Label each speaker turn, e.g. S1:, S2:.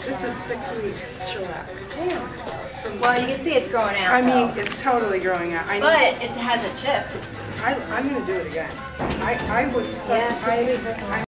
S1: This is six weeks shellac.
S2: Damn. Well, you can see it's growing out.
S1: I mean, it's totally growing out. I
S2: but it has a chip.
S1: I'm gonna do it again. I, I was so,
S2: Yeah, six